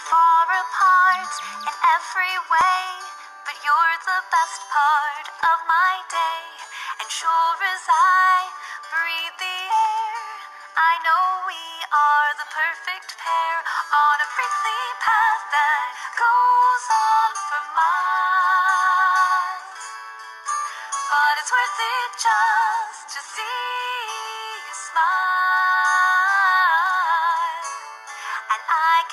we're far apart in every way, but you're the best part of my day. And sure as I breathe the air, I know we are the perfect pair on a prickly path that goes on for miles. But it's worth it just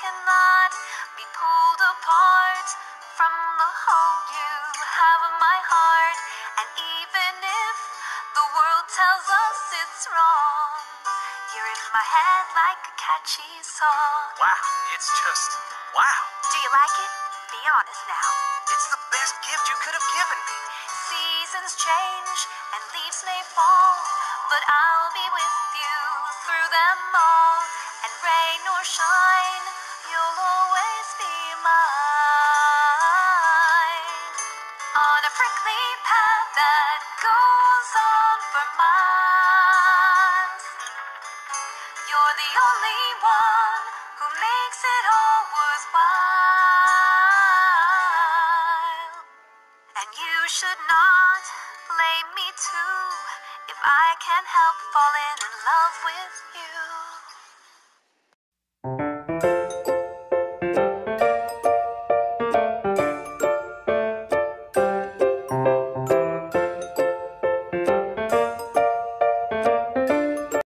cannot be pulled apart from the hold you have in my heart. And even if the world tells us it's wrong, you're in my head like a catchy song. Wow, it's just wow. Do you like it? Be honest now. It's the best gift you could have given me. Seasons change and leaves may fall, but I'll be with you through them all. And rain or shine, prickly path that goes on for miles. You're the only one who makes it all worthwhile. And you should not blame me too if I can't help falling in love with you.